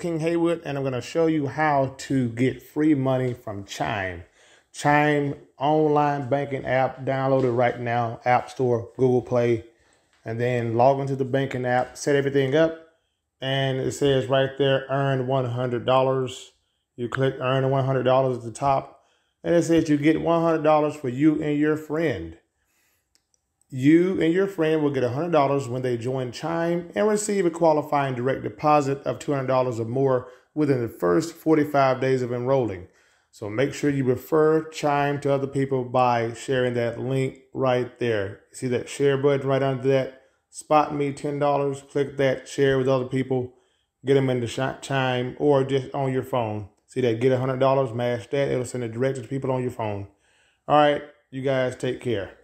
King Haywood, and I'm going to show you how to get free money from Chime. Chime online banking app, download it right now, App Store, Google Play, and then log into the banking app, set everything up, and it says right there, earn $100. You click earn $100 at the top, and it says you get $100 for you and your friend. You and your friend will get $100 when they join Chime and receive a qualifying direct deposit of $200 or more within the first 45 days of enrolling. So make sure you refer Chime to other people by sharing that link right there. See that share button right under that? SpotMe $10. Click that, share with other people, get them into Chime or just on your phone. See that? Get $100, mash that. It'll send it direct to people on your phone. All right, you guys take care.